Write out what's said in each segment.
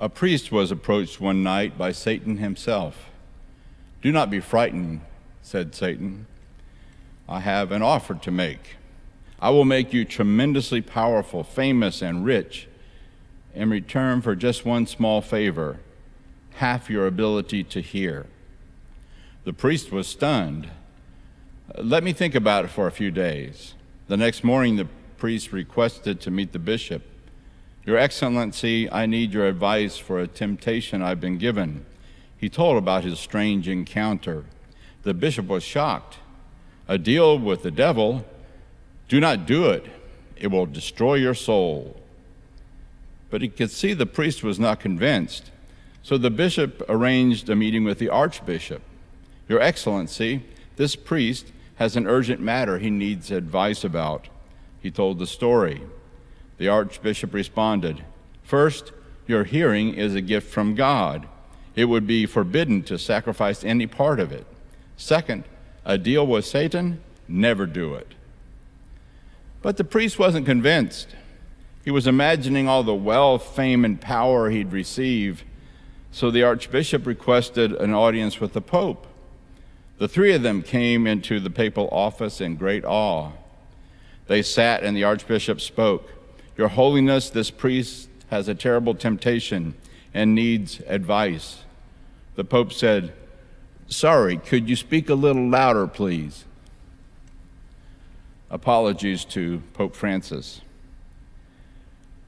A priest was approached one night by Satan himself. Do not be frightened, said Satan. I have an offer to make. I will make you tremendously powerful, famous, and rich in return for just one small favor half your ability to hear. The priest was stunned. Let me think about it for a few days. The next morning, the priest requested to meet the bishop. Your Excellency, I need your advice for a temptation I've been given. He told about his strange encounter. The bishop was shocked. A deal with the devil? Do not do it, it will destroy your soul. But he could see the priest was not convinced. So the bishop arranged a meeting with the archbishop. Your Excellency, this priest has an urgent matter he needs advice about. He told the story. The archbishop responded First, your hearing is a gift from God. It would be forbidden to sacrifice any part of it. Second, a deal with Satan, never do it. But the priest wasn't convinced. He was imagining all the wealth, fame, and power he'd receive. So the archbishop requested an audience with the pope. The three of them came into the papal office in great awe. They sat, and the archbishop spoke Your Holiness, this priest has a terrible temptation and needs advice. The pope said, Sorry, could you speak a little louder, please? Apologies to Pope Francis.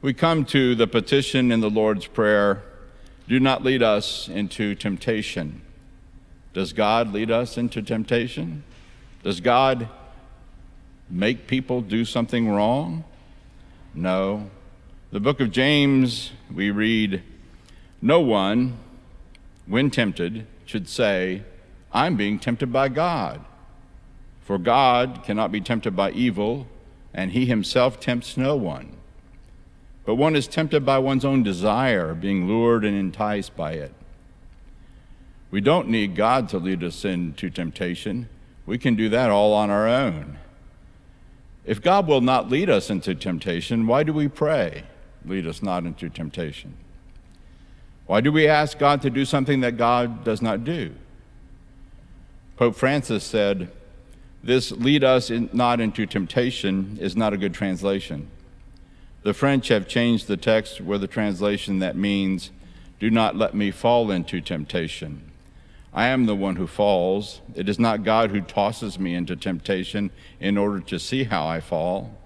We come to the petition in the Lord's Prayer do not lead us into temptation. Does God lead us into temptation? Does God make people do something wrong? No. The book of James, we read, No one, when tempted, should say, I'm being tempted by God. For God cannot be tempted by evil, and he himself tempts no one. But one is tempted by one's own desire, being lured and enticed by it. We don't need God to lead us into temptation. We can do that all on our own. If God will not lead us into temptation, why do we pray, lead us not into temptation? Why do we ask God to do something that God does not do? Pope Francis said, This lead us in, not into temptation is not a good translation. The French have changed the text with a translation that means, Do not let me fall into temptation. I am the one who falls. It is not God who tosses me into temptation in order to see how I fall.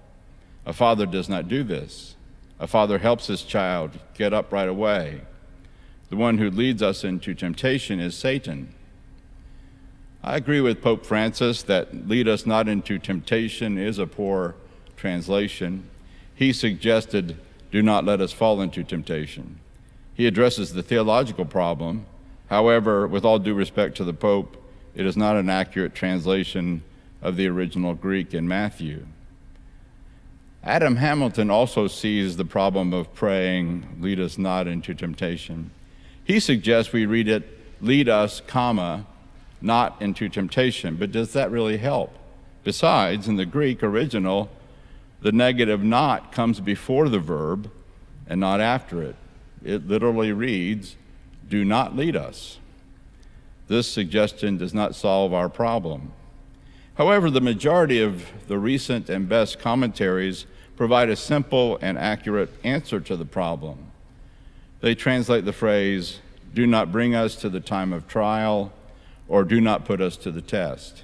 A father does not do this. A father helps his child get up right away. The one who leads us into temptation is Satan. I agree with Pope Francis that lead us not into temptation is a poor translation he suggested, do not let us fall into temptation. He addresses the theological problem. However, with all due respect to the Pope, it is not an accurate translation of the original Greek in Matthew. Adam Hamilton also sees the problem of praying, lead us not into temptation. He suggests we read it, lead us, comma, not into temptation. But does that really help? Besides, in the Greek original, the negative not comes before the verb and not after it. It literally reads, Do not lead us. This suggestion does not solve our problem. However, the majority of the recent and best commentaries provide a simple and accurate answer to the problem. They translate the phrase, Do not bring us to the time of trial, or do not put us to the test.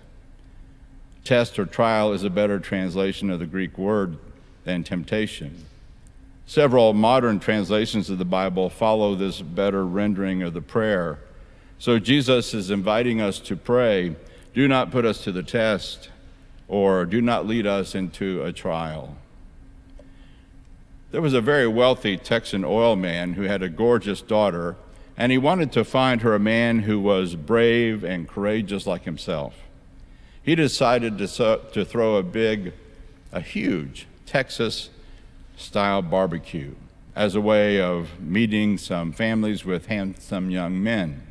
Test or trial is a better translation of the Greek word than temptation. Several modern translations of the Bible follow this better rendering of the prayer. So Jesus is inviting us to pray, do not put us to the test, or do not lead us into a trial. There was a very wealthy Texan oil man who had a gorgeous daughter, and he wanted to find her a man who was brave and courageous like himself he decided to, to throw a big, a huge Texas style barbecue as a way of meeting some families with handsome young men.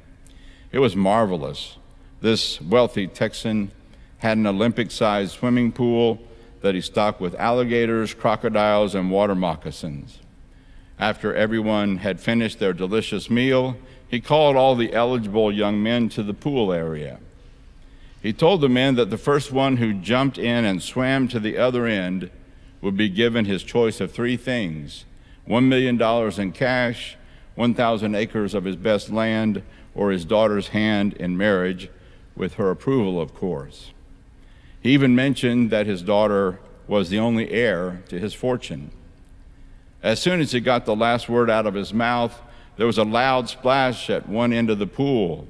It was marvelous. This wealthy Texan had an Olympic sized swimming pool that he stocked with alligators, crocodiles, and water moccasins. After everyone had finished their delicious meal, he called all the eligible young men to the pool area. He told the men that the first one who jumped in and swam to the other end would be given his choice of three things $1 million in cash, 1,000 acres of his best land, or his daughter's hand in marriage, with her approval, of course. He even mentioned that his daughter was the only heir to his fortune. As soon as he got the last word out of his mouth, there was a loud splash at one end of the pool.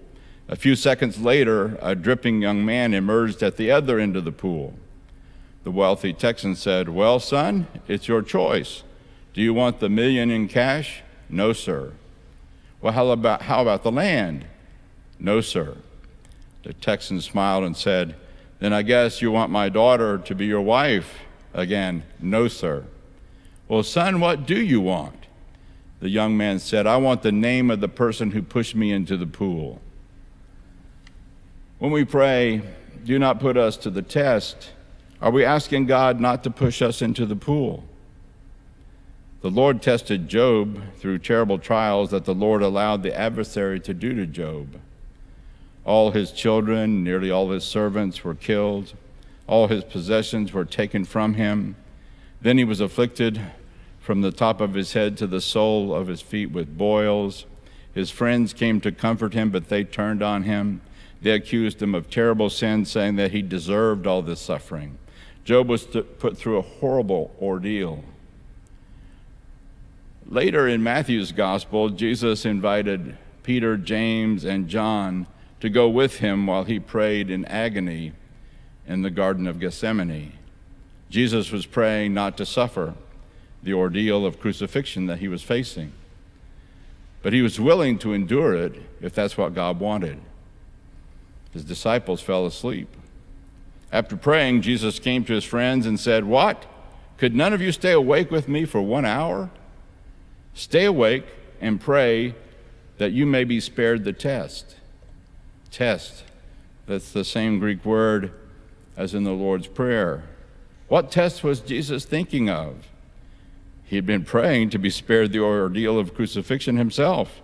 A few seconds later, a dripping young man emerged at the other end of the pool. The wealthy Texan said, Well, son, it's your choice. Do you want the million in cash? No, sir. Well, how about, how about the land? No, sir. The Texan smiled and said, Then I guess you want my daughter to be your wife? Again, no, sir. Well, son, what do you want? The young man said, I want the name of the person who pushed me into the pool. When we pray, do not put us to the test, are we asking God not to push us into the pool? The Lord tested Job through terrible trials that the Lord allowed the adversary to do to Job. All his children, nearly all his servants were killed. All his possessions were taken from him. Then he was afflicted from the top of his head to the sole of his feet with boils. His friends came to comfort him, but they turned on him. They accused him of terrible sin, saying that he deserved all this suffering. Job was put through a horrible ordeal. Later in Matthew's gospel, Jesus invited Peter, James, and John to go with him while he prayed in agony in the Garden of Gethsemane. Jesus was praying not to suffer the ordeal of crucifixion that he was facing. But he was willing to endure it if that's what God wanted. His disciples fell asleep. After praying, Jesus came to his friends and said, What? Could none of you stay awake with me for one hour? Stay awake and pray that you may be spared the test. Test. That's the same Greek word as in the Lord's Prayer. What test was Jesus thinking of? He had been praying to be spared the ordeal of crucifixion himself.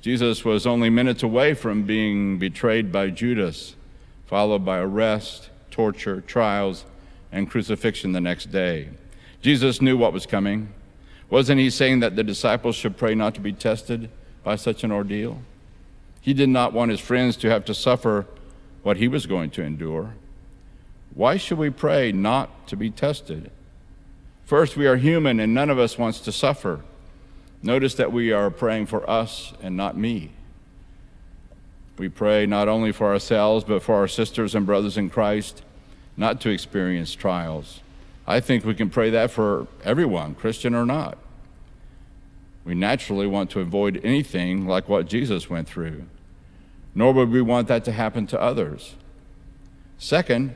Jesus was only minutes away from being betrayed by Judas, followed by arrest, torture, trials, and crucifixion the next day. Jesus knew what was coming. Wasn't he saying that the disciples should pray not to be tested by such an ordeal? He did not want his friends to have to suffer what he was going to endure. Why should we pray not to be tested? First, we are human and none of us wants to suffer. Notice that we are praying for us and not me. We pray not only for ourselves, but for our sisters and brothers in Christ not to experience trials. I think we can pray that for everyone, Christian or not. We naturally want to avoid anything like what Jesus went through, nor would we want that to happen to others. Second,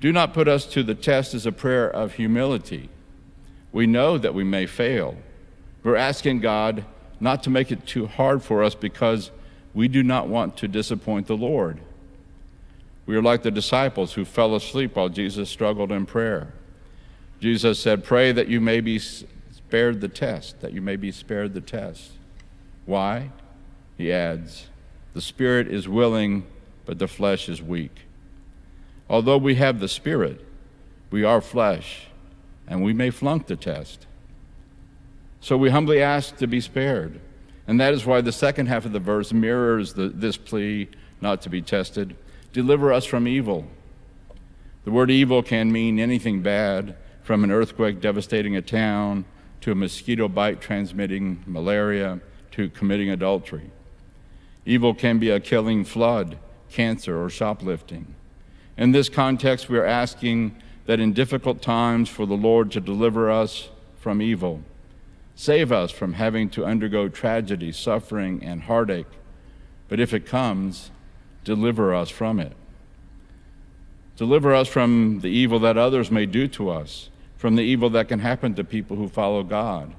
do not put us to the test as a prayer of humility. We know that we may fail. We're asking God not to make it too hard for us because we do not want to disappoint the Lord. We are like the disciples who fell asleep while Jesus struggled in prayer. Jesus said, Pray that you may be spared the test, that you may be spared the test. Why? He adds, The Spirit is willing, but the flesh is weak. Although we have the Spirit, we are flesh and we may flunk the test. So we humbly ask to be spared. And that is why the second half of the verse mirrors the, this plea not to be tested. Deliver us from evil. The word evil can mean anything bad, from an earthquake devastating a town, to a mosquito bite transmitting malaria, to committing adultery. Evil can be a killing flood, cancer, or shoplifting. In this context, we are asking that in difficult times for the Lord to deliver us from evil. Save us from having to undergo tragedy, suffering, and heartache. But if it comes, deliver us from it. Deliver us from the evil that others may do to us, from the evil that can happen to people who follow God.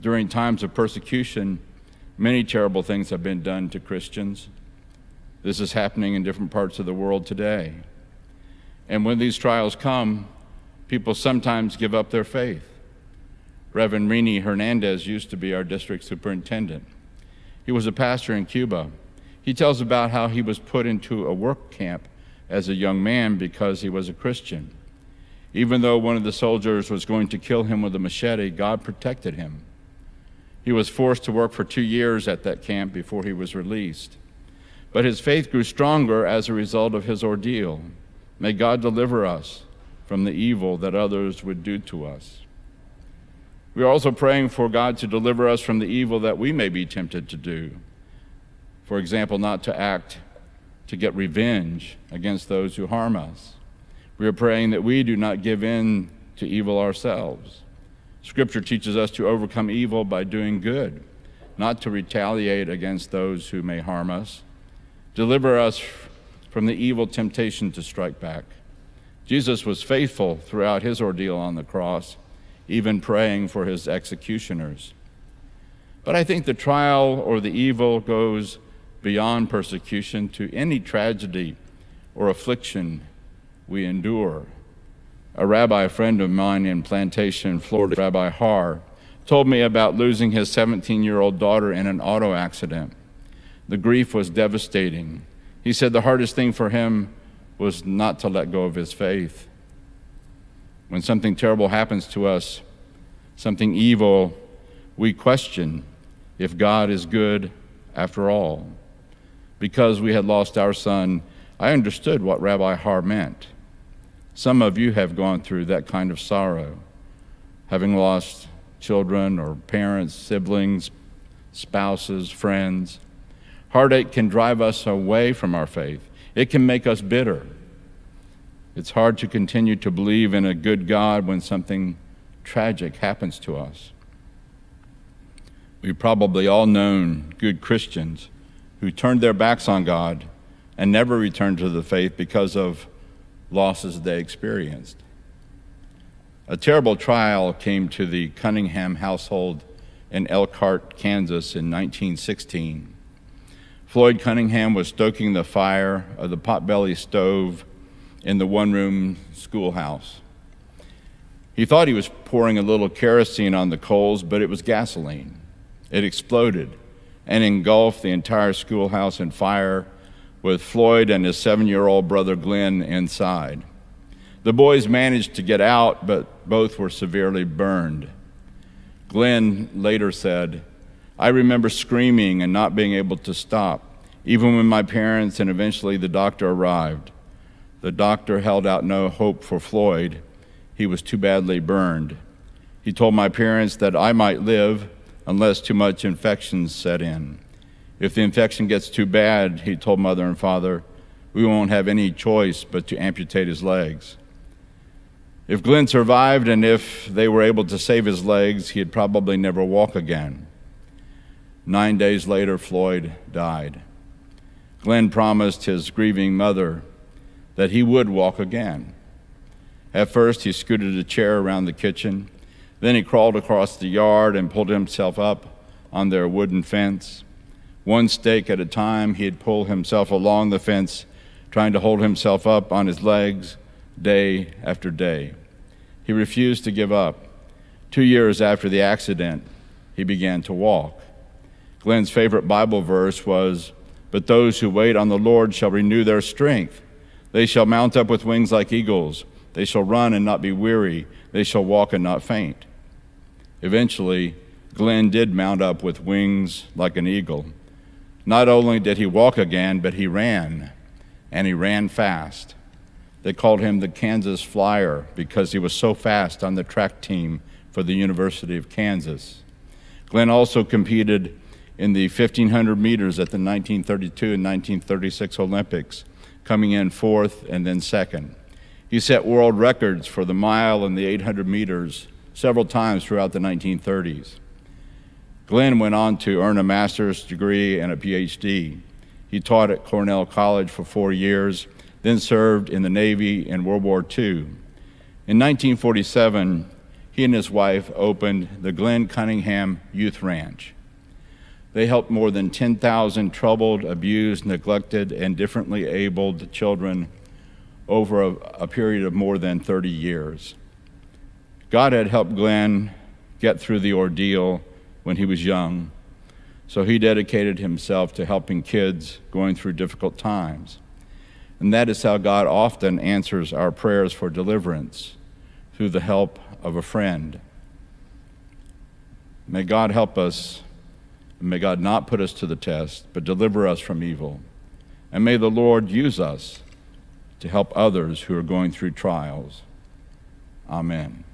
During times of persecution, many terrible things have been done to Christians. This is happening in different parts of the world today. And when these trials come, people sometimes give up their faith. Reverend Rini Hernandez used to be our district superintendent. He was a pastor in Cuba. He tells about how he was put into a work camp as a young man because he was a Christian. Even though one of the soldiers was going to kill him with a machete, God protected him. He was forced to work for two years at that camp before he was released. But his faith grew stronger as a result of his ordeal. May God deliver us from the evil that others would do to us. We are also praying for God to deliver us from the evil that we may be tempted to do. For example, not to act to get revenge against those who harm us. We are praying that we do not give in to evil ourselves. Scripture teaches us to overcome evil by doing good, not to retaliate against those who may harm us. Deliver us from the evil temptation to strike back. Jesus was faithful throughout his ordeal on the cross, even praying for his executioners. But I think the trial or the evil goes beyond persecution to any tragedy or affliction we endure. A rabbi friend of mine in Plantation, Florida, Rabbi Har, told me about losing his 17 year old daughter in an auto accident. The grief was devastating. He said the hardest thing for him was not to let go of his faith. When something terrible happens to us, something evil, we question if God is good after all. Because we had lost our son, I understood what Rabbi Har meant. Some of you have gone through that kind of sorrow, having lost children or parents, siblings, spouses, friends. Heartache can drive us away from our faith, it can make us bitter. It's hard to continue to believe in a good God when something tragic happens to us. We've probably all known good Christians who turned their backs on God and never returned to the faith because of losses they experienced. A terrible trial came to the Cunningham household in Elkhart, Kansas in 1916. Floyd Cunningham was stoking the fire of the potbelly stove in the one room schoolhouse. He thought he was pouring a little kerosene on the coals, but it was gasoline. It exploded and engulfed the entire schoolhouse in fire with Floyd and his seven year old brother Glenn inside. The boys managed to get out, but both were severely burned. Glenn later said, I remember screaming and not being able to stop, even when my parents and eventually the doctor arrived. The doctor held out no hope for Floyd. He was too badly burned. He told my parents that I might live unless too much infection set in. If the infection gets too bad, he told mother and father, we won't have any choice but to amputate his legs. If Glenn survived and if they were able to save his legs, he'd probably never walk again. Nine days later, Floyd died. Glenn promised his grieving mother that he would walk again. At first, he scooted a chair around the kitchen. Then he crawled across the yard and pulled himself up on their wooden fence. One stake at a time, he'd pull himself along the fence, trying to hold himself up on his legs day after day. He refused to give up. Two years after the accident, he began to walk. Glenn's favorite Bible verse was, But those who wait on the Lord shall renew their strength. They shall mount up with wings like eagles. They shall run and not be weary. They shall walk and not faint. Eventually, Glenn did mount up with wings like an eagle. Not only did he walk again, but he ran, and he ran fast. They called him the Kansas Flyer because he was so fast on the track team for the University of Kansas. Glenn also competed in the 1500 meters at the 1932 and 1936 Olympics, coming in fourth and then second. He set world records for the mile and the 800 meters several times throughout the 1930s. Glenn went on to earn a master's degree and a PhD. He taught at Cornell College for four years, then served in the Navy in World War II. In 1947, he and his wife opened the Glenn Cunningham Youth Ranch. They helped more than 10,000 troubled, abused, neglected, and differently abled children over a, a, period of more than 30 years. God had helped Glenn get through the ordeal when he was young. So he dedicated himself to helping kids going through difficult times. And that is how God often answers our prayers for deliverance through the help of a friend. May God help us, and may God not put us to the test, but deliver us from evil. And may the Lord use us to help others who are going through trials. Amen.